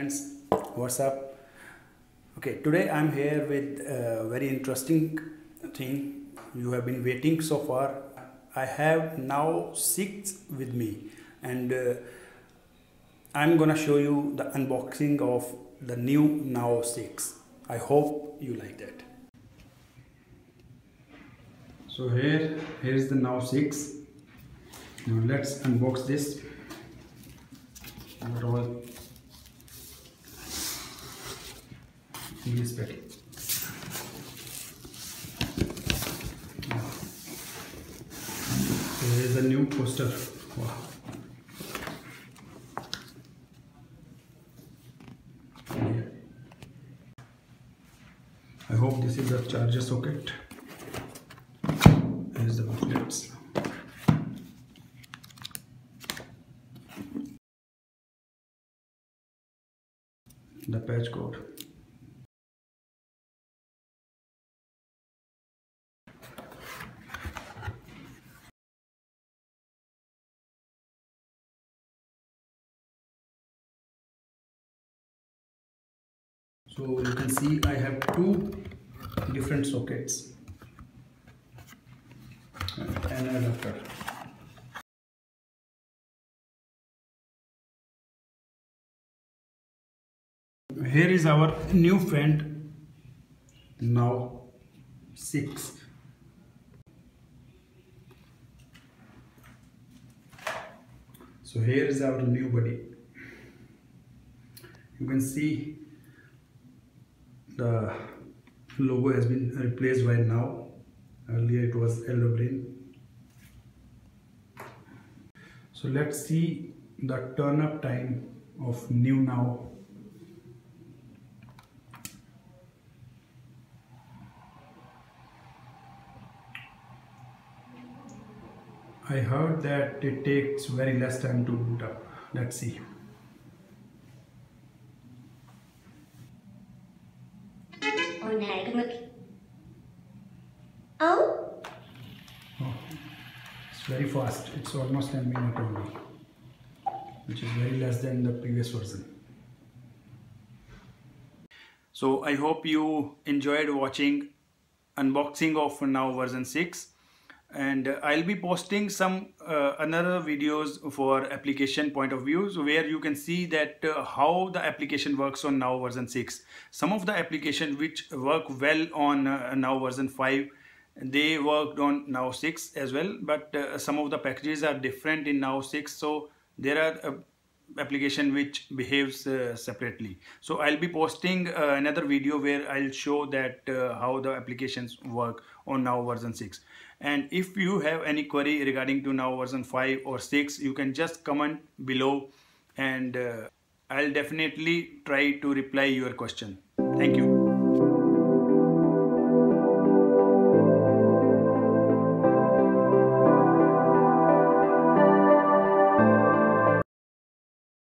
friends what's up? Okay today i'm here with a very interesting thing you have been waiting so far. I have NAO six with me and uh, i'm gonna show you the unboxing of the new NAO 6 i hope you like that. So here here is the NAO 6 now let's unbox this. In there is a new poster wow I hope this is the charger socket. Here's the booklets. The patch code. So you can see I have two different sockets. And adapter. Here is our new friend NAO 6 so here is our new body you can see the logo has been replaced by NAO. Earlier it was yellow green so let's see the turn up time of new NAO. I heard that it takes very less time to boot up. Let's see Ôi này cái ngực Oh Oh, it's very fast. It's almost 10 minutes only, which is very less than the previous version. So I hope you enjoyed watching unboxing of NAO version 6 and I'll be posting some uh, another videos for application point of views where you can see that uh, how the application works on NAO version 6 some of the application which work well on uh, NAO version 5 they worked on NAO 6 as well but uh, some of the packages are different in NAO 6 so there are uh, application which behaves uh, separately. So i'll be posting uh, another video where i'll show that uh, how the applications work on NAO version 6 and if you have any query regarding to NAO version 5 or 6 you can just comment below and uh, i'll definitely try to reply your question. Thank you